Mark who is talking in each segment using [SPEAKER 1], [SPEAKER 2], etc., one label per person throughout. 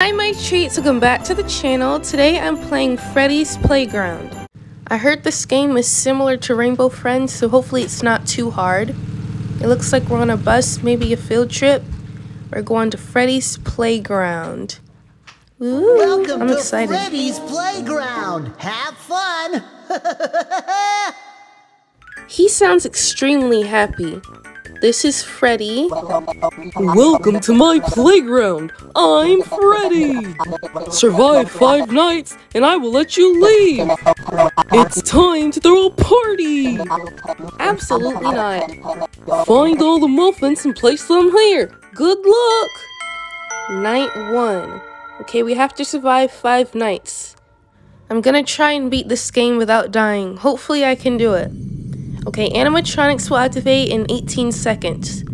[SPEAKER 1] Hi my treats, welcome back to the channel. Today I'm playing Freddy's Playground. I heard this game is similar to Rainbow Friends, so hopefully it's not too hard. It looks like we're on a bus, maybe a field trip. We're going to Freddy's Playground. Ooh,
[SPEAKER 2] Welcome
[SPEAKER 1] I'm
[SPEAKER 2] to
[SPEAKER 1] excited.
[SPEAKER 2] Freddy's Playground. Have fun.
[SPEAKER 1] He sounds extremely happy. This is Freddy.
[SPEAKER 3] Welcome to my playground. I'm Freddy. Survive five nights and I will let you leave. It's time to throw a party.
[SPEAKER 1] Absolutely not.
[SPEAKER 3] Find all the muffins and place them here. Good luck.
[SPEAKER 1] Night one. Okay, we have to survive five nights. I'm gonna try and beat this game without dying. Hopefully I can do it. Okay, animatronics will activate in 18 seconds.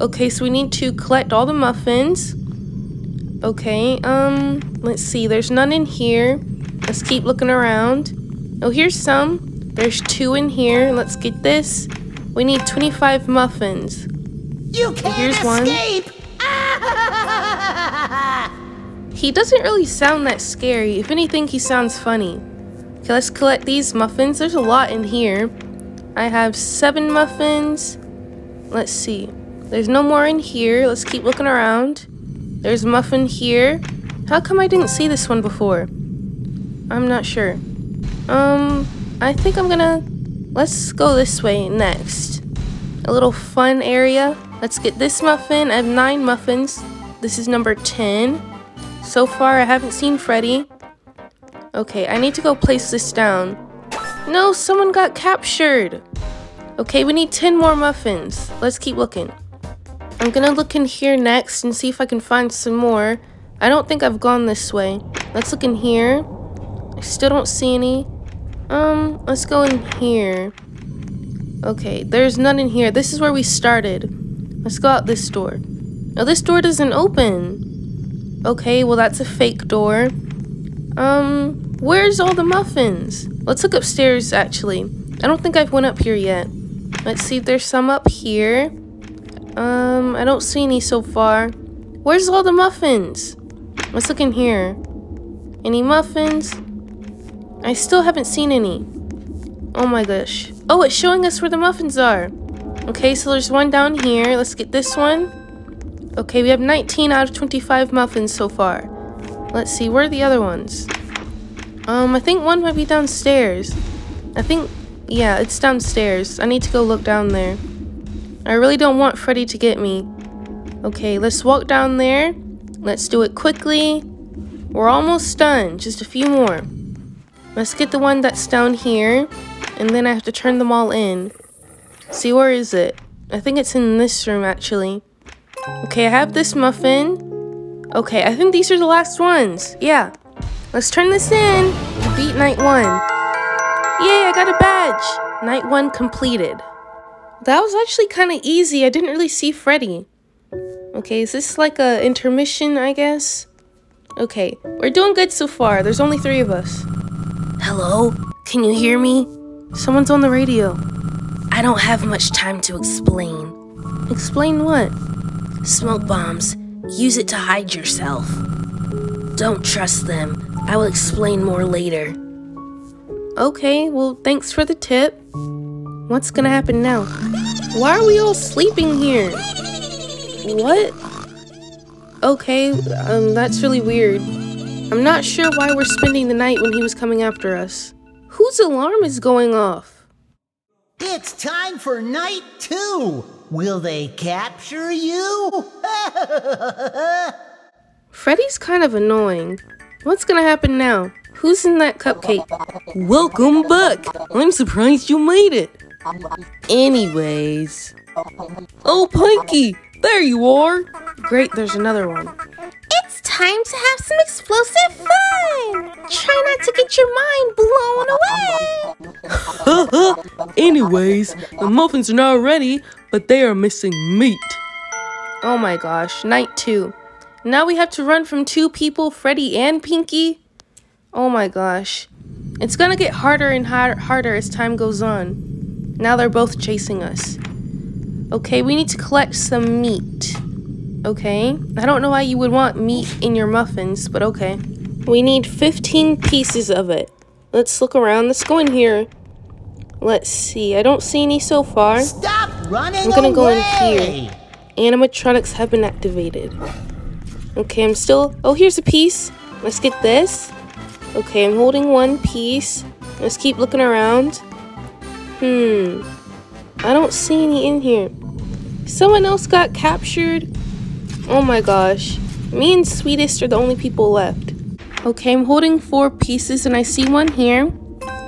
[SPEAKER 1] Okay, so we need to collect all the muffins. Okay, um, let's see. There's none in here. Let's keep looking around. Oh, here's some. There's two in here. Let's get this. We need 25 muffins.
[SPEAKER 2] You can't
[SPEAKER 1] Here's one. He doesn't really sound that scary. If anything, he sounds funny. Okay, let's collect these muffins. There's a lot in here. I have seven muffins. Let's see. There's no more in here. Let's keep looking around. There's a muffin here. How come I didn't see this one before? I'm not sure. Um, I think I'm gonna... Let's go this way next. A little fun area. Let's get this muffin. I have nine muffins. This is number 10. So far, I haven't seen Freddy. Okay, I need to go place this down. No, someone got captured. Okay, we need 10 more muffins. Let's keep looking. I'm gonna look in here next and see if I can find some more. I don't think I've gone this way. Let's look in here. I still don't see any. Um, let's go in here. Okay, there's none in here. This is where we started. Let's go out this door. No, this door doesn't open. Okay, well that's a fake door. Um, where's all the muffins? Let's look upstairs actually. I don't think I've went up here yet. Let's see if there's some up here. Um, I don't see any so far. Where's all the muffins? Let's look in here. Any muffins? I still haven't seen any. Oh my gosh. Oh, it's showing us where the muffins are. Okay, so there's one down here. Let's get this one. Okay, we have 19 out of 25 muffins so far. Let's see, where are the other ones? Um, I think one might be downstairs. I think, yeah, it's downstairs. I need to go look down there. I really don't want Freddy to get me. Okay, let's walk down there. Let's do it quickly. We're almost done. Just a few more. Let's get the one that's down here. And then I have to turn them all in. See, where is it? I think it's in this room, actually. Okay, I have this muffin. Okay, I think these are the last ones. Yeah. Let's turn this in. We beat night one. Yay, I got a badge. Night one completed. That was actually kind of easy. I didn't really see Freddy. Okay, is this like a intermission, I guess? Okay, we're doing good so far. There's only three of us. Hello? Can you hear me? Someone's on the radio. I don't have much time to explain. Explain what? Smoke bombs. Use it to hide yourself. Don't trust them. I will explain more later. Okay, well, thanks for the tip. What's gonna happen now? Why are we all sleeping here? What? Okay, um, that's really weird. I'm not sure why we're spending the night when he was coming after us. Whose alarm is going off?
[SPEAKER 2] It's time for night two. Will they capture you?
[SPEAKER 1] Freddy's kind of annoying. What's gonna happen now? Who's in that cupcake?
[SPEAKER 3] Welcome back. I'm surprised you made it.
[SPEAKER 1] Anyways.
[SPEAKER 3] Oh, Pinky, there you are.
[SPEAKER 1] Great, there's another one.
[SPEAKER 4] It's time to have some explosive fun! Try not to get your mind blown away!
[SPEAKER 3] Anyways, the muffins are now ready, but they are missing meat.
[SPEAKER 1] Oh my gosh, night two. Now we have to run from two people, Freddy and Pinky? Oh my gosh. It's gonna get harder and har harder as time goes on. Now they're both chasing us. Okay, we need to collect some meat. Okay. I don't know why you would want meat in your muffins, but okay. We need 15 pieces of it. Let's look around. Let's go in here. Let's see. I don't see any so far.
[SPEAKER 2] Stop running
[SPEAKER 1] I'm gonna go in here. Animatronics have been activated. Okay, I'm still... Oh, here's a piece. Let's get this. Okay, I'm holding one piece. Let's keep looking around. Hmm. I don't see any in here. Someone else got captured. Oh my gosh. Me and Sweetest are the only people left. Okay, I'm holding four pieces and I see one here.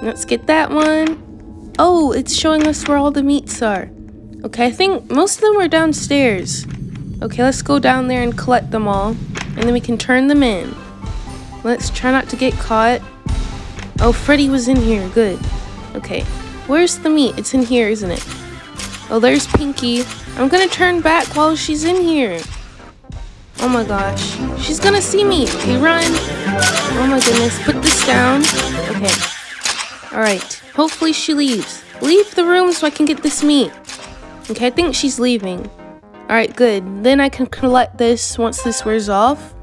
[SPEAKER 1] Let's get that one. Oh, it's showing us where all the meats are. Okay, I think most of them are downstairs. Okay, let's go down there and collect them all. And then we can turn them in. Let's try not to get caught. Oh, Freddy was in here. Good. Okay. Where's the meat? It's in here, isn't it? Oh, there's Pinky. I'm gonna turn back while she's in here. Oh my gosh. She's gonna see me. Okay, run. Oh my goodness. Put this down. Okay. Alright. Hopefully she leaves. Leave the room so I can get this meat. Okay, I think she's leaving. Alright, good. Then I can collect this once this wears off.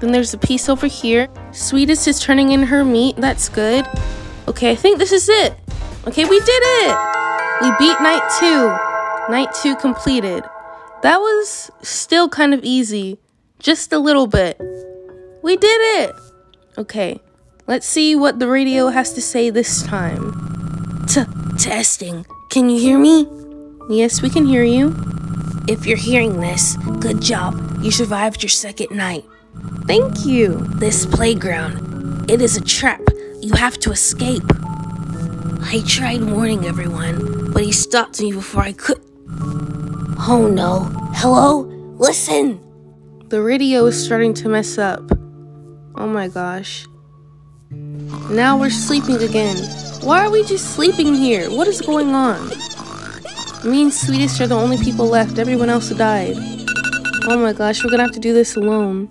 [SPEAKER 1] Then there's a piece over here. Sweetest is turning in her meat. That's good. Okay, I think this is it. Okay, we did it! We beat night two. Night two completed. That was still kind of easy. Just a little bit. We did it! Okay, let's see what the radio has to say this time. T testing. Can you hear me? Yes, we can hear you. If you're hearing this, good job. You survived your second night. Thank you. This playground, it is a trap. You have to escape. I tried warning everyone, but he stopped me before I could. Oh no. Hello? Listen! The radio is starting to mess up. Oh my gosh. Now we're sleeping again. Why are we just sleeping here? What is going on? Me and Sweetest are the only people left. Everyone else died. Oh my gosh, we're gonna have to do this alone.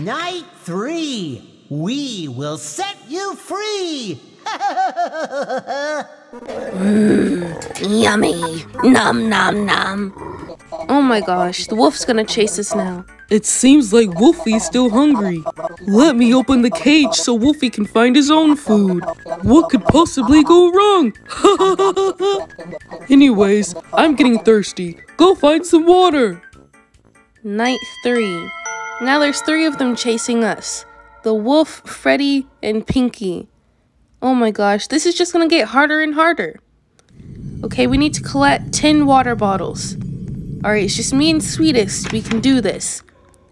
[SPEAKER 2] Night three, we will set you free!
[SPEAKER 4] Yummy. Nom nom nom.
[SPEAKER 1] Oh my gosh, the wolf's gonna chase us now.
[SPEAKER 3] It seems like Wolfie's still hungry. Let me open the cage so Wolfie can find his own food. What could possibly go wrong? Anyways, I'm getting thirsty. Go find some water.
[SPEAKER 1] Night three. Now there's three of them chasing us. The wolf, Freddy, and Pinky. Oh my gosh, this is just gonna get harder and harder. Okay, we need to collect 10 water bottles. Alright, it's just me and Sweetest. We can do this.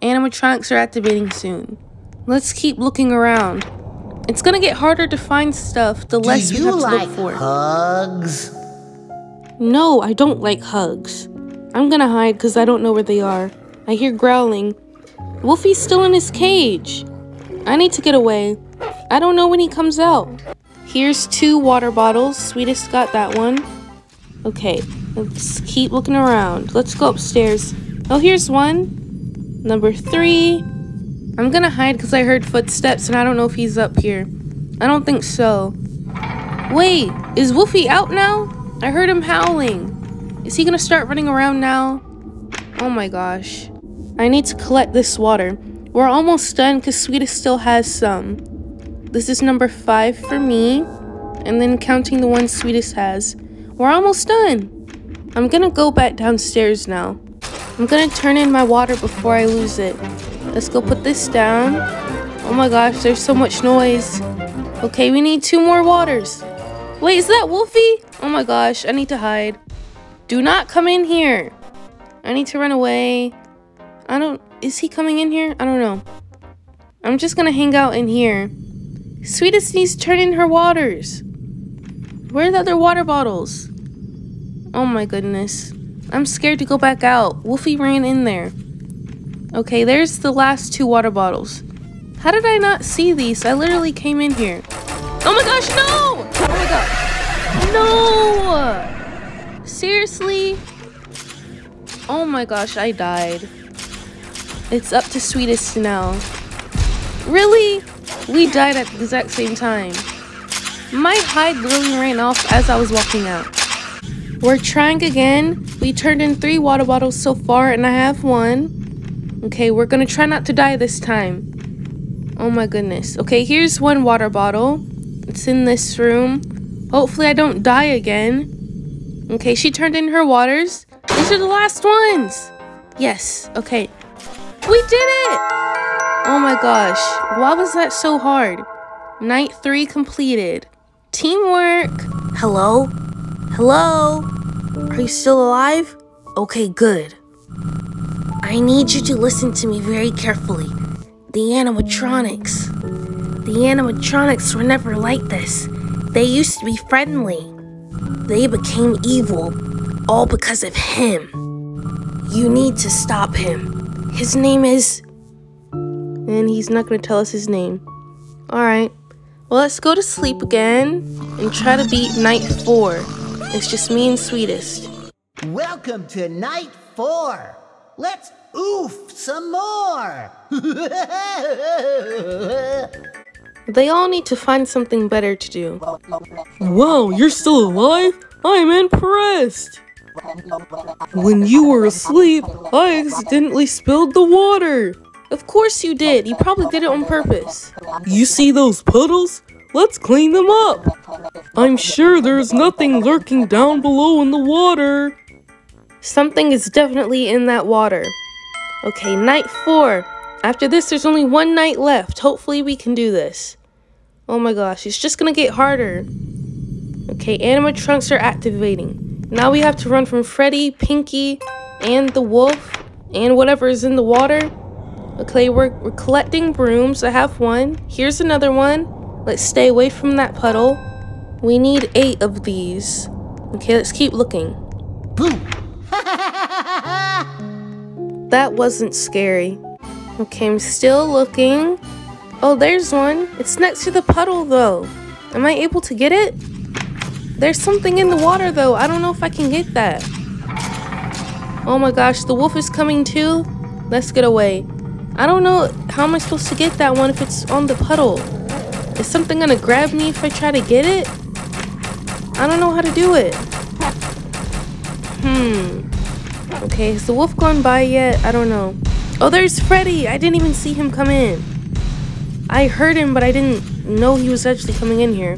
[SPEAKER 1] Animatronics are activating soon. Let's keep looking around. It's gonna get harder to find stuff the less
[SPEAKER 2] Do
[SPEAKER 1] we
[SPEAKER 2] you
[SPEAKER 1] have to look for.
[SPEAKER 2] hugs?
[SPEAKER 1] No, I don't like hugs. I'm gonna hide because I don't know where they are. I hear growling. Wolfie's still in his cage. I need to get away. I don't know when he comes out. Here's two water bottles. Sweetest got that one. Okay, let's keep looking around. Let's go upstairs. Oh, here's one. Number three. I'm gonna hide because I heard footsteps and I don't know if he's up here. I don't think so. Wait, is Wolfie out now? I heard him howling. Is he gonna start running around now? Oh my gosh. I need to collect this water. We're almost done because Sweetest still has some. This is number five for me. And then counting the one Sweetest has. We're almost done. I'm gonna go back downstairs now. I'm gonna turn in my water before I lose it. Let's go put this down. Oh my gosh, there's so much noise. Okay, we need two more waters. Wait, is that Wolfie? Oh my gosh, I need to hide. Do not come in here. I need to run away. I don't. Is he coming in here? I don't know. I'm just gonna hang out in here. Sweetest needs to turn in her waters. Where are the other water bottles? Oh my goodness. I'm scared to go back out. Wolfie ran in there. Okay, there's the last two water bottles. How did I not see these? I literally came in here. Oh my gosh, no! Oh my god. No! Seriously? Oh my gosh, I died. It's up to Sweetest now. Really? We died at the exact same time. My hide literally ran off as I was walking out. We're trying again. We turned in three water bottles so far, and I have one. Okay, we're gonna try not to die this time. Oh my goodness. Okay, here's one water bottle. It's in this room. Hopefully I don't die again. Okay, she turned in her waters. These are the last ones. Yes, okay. We did it! Oh my gosh, why was that so hard? Night three completed. Teamwork.
[SPEAKER 4] Hello? Hello? Are you still alive? Okay, good. I need you to listen to me very carefully. The animatronics. The animatronics were never like this. They used to be friendly. They became evil, all because of him. You need to stop him. His name is.
[SPEAKER 1] And he's not going to tell us his name. Alright. Well, let's go to sleep again and try to beat night four. It's just me and Sweetest.
[SPEAKER 2] Welcome to night four. Let's oof some more.
[SPEAKER 1] They all need to find something better to do.
[SPEAKER 3] Wow, you're still alive? I'm impressed! When you were asleep, I accidentally spilled the water.
[SPEAKER 1] Of course you did. You probably did it on purpose.
[SPEAKER 3] You see those puddles? Let's clean them up. I'm sure there's nothing lurking down below in the water.
[SPEAKER 1] Something is definitely in that water. Okay, night four. After this, there's only one night left. Hopefully we can do this. Oh my gosh, it's just gonna get harder. Okay, animatronics are activating. Now we have to run from Freddy, Pinky, and the wolf, and whatever is in the water. Okay, we're, we're collecting brooms. I have one. Here's another one. Let's stay away from that puddle. We need eight of these. Okay, let's keep looking.
[SPEAKER 2] Boom.
[SPEAKER 1] That wasn't scary. Okay, I'm still looking. Oh, there's one. It's next to the puddle, though. Am I able to get it? There's something in the water, though. I don't know if I can get that. Oh my gosh, the wolf is coming too. Let's get away. I don't know how am I supposed to get that one if it's on the puddle. Is something gonna grab me if I try to get it? I don't know how to do it. Hmm. Okay, has the wolf gone by yet? I don't know. Oh, there's Freddy! I didn't even see him come in. I heard him, but I didn't know he was actually coming in here.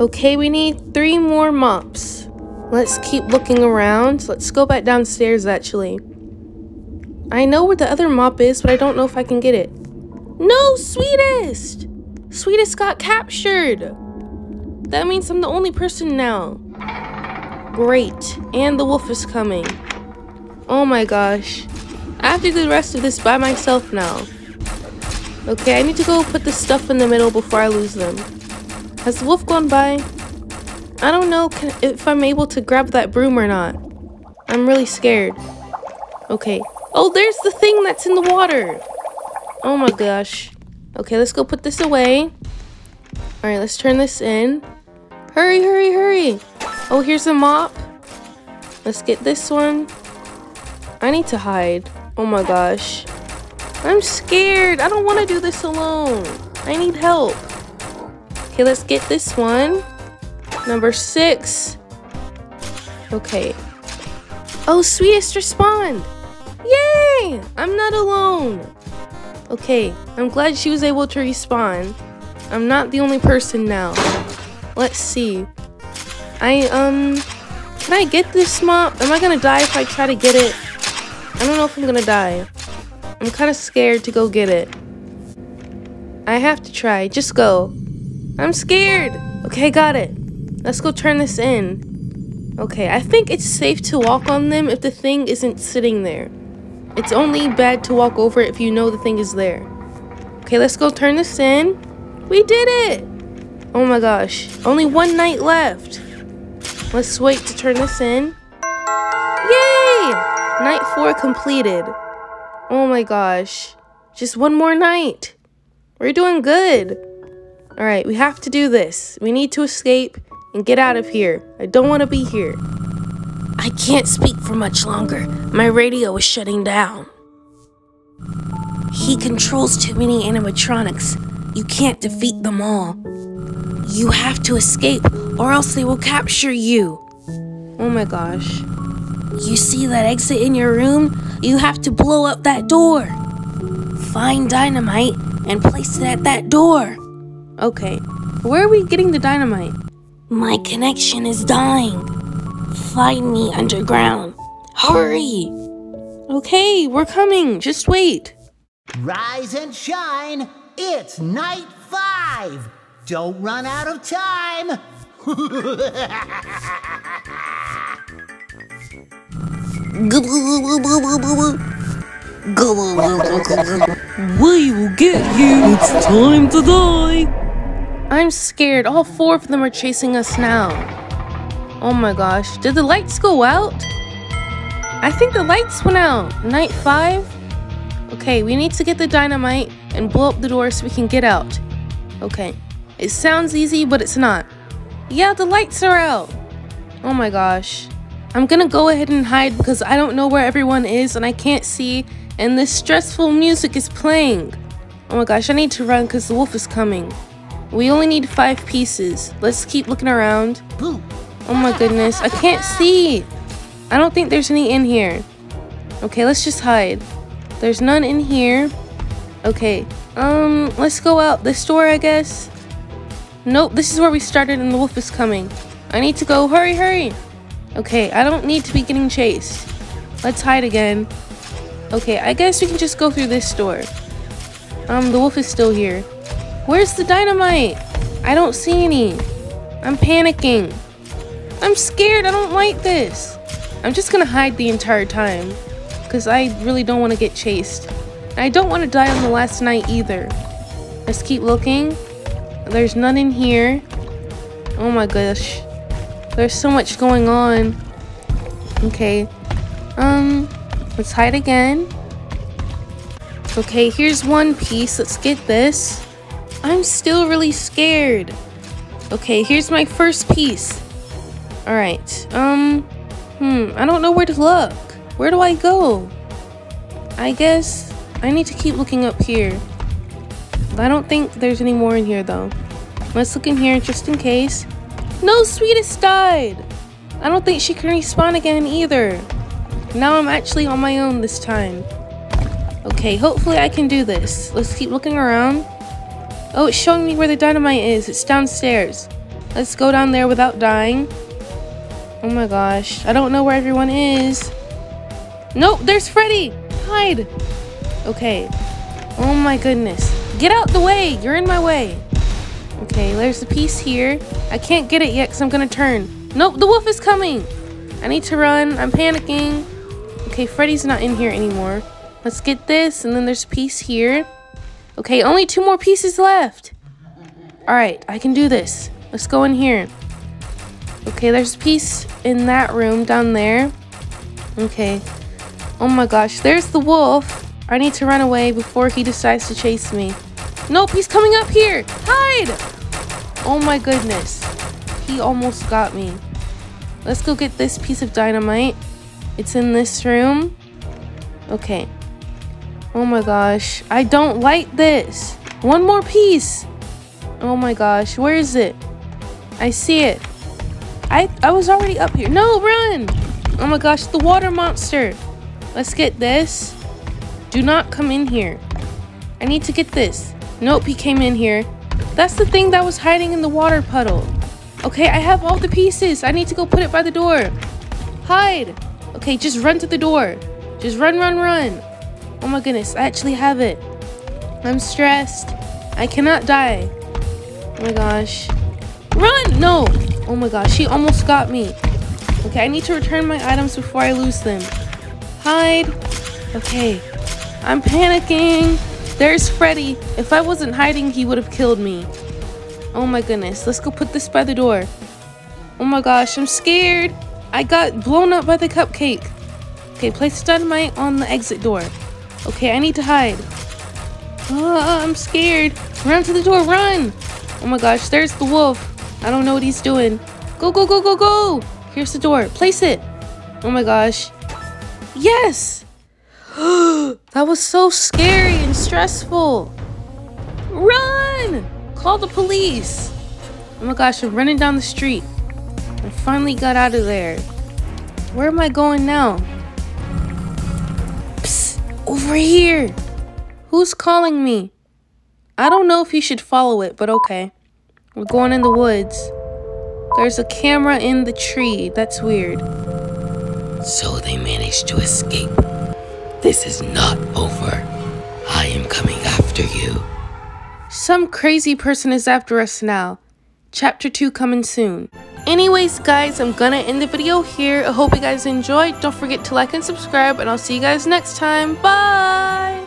[SPEAKER 1] Okay, we need three more mops. Let's keep looking around. Let's go back downstairs, actually. I know where the other mop is, but I don't know if I can get it. No, Sweetest! Sweetest got captured! That means I'm the only person now. Great. And the wolf is coming. Oh my gosh. I have to do the rest of this by myself now. Okay, I need to go put the stuff in the middle before I lose them. Has the wolf gone by? I don't know can, if I'm able to grab that broom or not. I'm really scared. Okay. Oh, there's the thing that's in the water. Oh my gosh. Okay, let's go put this away. Alright, let's turn this in. Hurry, hurry, hurry. Oh, here's a mop. Let's get this one. I need to hide. Oh my gosh. I'm scared. I don't want to do this alone. I need help. Okay, let's get this one. Number six. Okay. Oh, sweetest respawned. Yay! I'm not alone. Okay, I'm glad she was able to respawn. I'm not the only person now. Let's see. I, um, can I get this mop? Am I gonna die if I try to get it? I don't know if I'm gonna die. I'm kind of scared to go get it. I have to try. Just go. I'm scared. Okay, got it. Let's go turn this in. Okay, I think it's safe to walk on them if the thing isn't sitting there. It's only bad to walk over if you know the thing is there. Okay, let's go turn this in. We did it! Oh my gosh. Only one night left. Let's wait to turn this in. Yay! Night four completed. Oh my gosh. Just one more night. We're doing good. Alright, we have to do this. We need to escape and get out of here. I don't want to be here.
[SPEAKER 4] I can't speak for much longer. My radio is shutting down. He controls too many animatronics. You can't defeat them all. You have to escape, or else they will capture you.
[SPEAKER 1] Oh my gosh.
[SPEAKER 4] You see that exit in your room? You have to blow up that door. find dynamite and place it at that door.
[SPEAKER 1] Okay. Where are we getting the dynamite?
[SPEAKER 4] My connection is dying. Find me underground. Hurry!
[SPEAKER 1] Okay, we're coming. Just wait.
[SPEAKER 2] Rise and shine. It's night five. Don't run out of time.
[SPEAKER 3] We will get you. It's time to die.
[SPEAKER 1] I'm scared. All four of them are chasing us now. Oh my gosh. Did the lights go out? I think the lights went out. Night five? Okay, we need to get the dynamite and blow up the door so we can get out. Okay. It sounds easy, but it's not. Yeah, the lights are out. Oh my gosh. I'm gonna go ahead and hide because I don't know where everyone is and I can't see and this stressful music is playing. Oh my gosh, I need to run because the wolf is coming. We only need five pieces. Let's keep looking around.
[SPEAKER 2] Boo.
[SPEAKER 1] Oh my goodness, I can't see. I don't think there's any in here. Okay, let's just hide. There's none in here. Okay, um, let's go out this door, I guess. Nope, this is where we started and the wolf is coming. I need to go. Hurry, hurry. Okay, I don't need to be getting chased. Let's hide again. Okay, I guess we can just go through this door. Um, the wolf is still here. Where's the dynamite? I don't see any. I'm panicking. I'm scared. I don't like this. I'm just gonna hide the entire time. Because I really don't want to get chased. I don't want to die on the last night either. Let's keep looking. There's none in here. Oh my gosh. There's so much going on. Okay. Um, let's hide again. Okay, here's one piece. Let's get this. I'm still really scared. Okay, here's my first piece. Alright, um, hmm, I don't know where to look. Where do I go? I guess I need to keep looking up here. I don't think there's any more in here though. Let's look in here just in case. No, Sweetest died! I don't think she can respawn again either. Now I'm actually on my own this time. Okay, hopefully I can do this. Let's keep looking around. Oh, it's showing me where the dynamite is. It's downstairs. Let's go down there without dying. Oh my gosh. I don't know where everyone is. Nope, there's Freddy! Hide! Okay. Oh my goodness. Get out the way! You're in my way. Okay, there's a piece here. I can't get it yet because I'm gonna turn. Nope, the wolf is coming! I need to run. I'm panicking. Okay, Freddy's not in here anymore. Let's get this, and then there's a piece here. Okay, only two more pieces left. Alright, I can do this. Let's go in here. Okay, there's a piece in that room down there. Okay. Oh my gosh, there's the wolf. I need to run away before he decides to chase me. Nope, he's coming up here. Hide! Oh my goodness. He almost got me. Let's go get this piece of dynamite. It's in this room. Okay. Oh my gosh. I don't like this. One more piece. Oh my gosh. Where is it? I see it. I, I was already up here. No, run! Oh my gosh, the water monster. Let's get this. Do not come in here. I need to get this. Nope, he came in here. That's the thing that was hiding in the water puddle. Okay, I have all the pieces. I need to go put it by the door. Hide. Okay, just run to the door. Just run, run, run. Oh my goodness, I actually have it. I'm stressed. I cannot die. Oh my gosh. Run! No! Oh my gosh, she almost got me. Okay, I need to return my items before I lose them. Hide. Okay. I'm panicking. There's Freddy. If I wasn't hiding, he would have killed me. Oh my goodness. Let's go put this by the door. Oh my gosh, I'm scared. I got blown up by the cupcake. Okay, place dynamite on the exit door. Okay, I need to hide. Oh, I'm scared. Run to the door, run! Oh my gosh, there's the wolf. I don't know what he's doing. Go, go, go, go, go! Here's the door. Place it. Oh my gosh. Yes! that was so scary and stressful. Run! Call the police. Oh my gosh, I'm running down the street. I finally got out of there. Where am I going now? Psst, over here. Who's calling me? I don't know if you should follow it, but okay. We're going in the woods. There's a camera in the tree. That's weird.
[SPEAKER 5] So they managed to escape. This is not over. I am coming after you.
[SPEAKER 1] Some crazy person is after us now. Chapter 2 coming soon. Anyways, guys, I'm gonna end the video here. I hope you guys enjoyed. Don't forget to like and subscribe, and I'll see you guys next time. Bye!